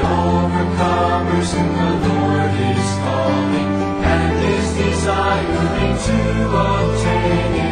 overcomers whom the Lord is calling and is desiring to obtain. it.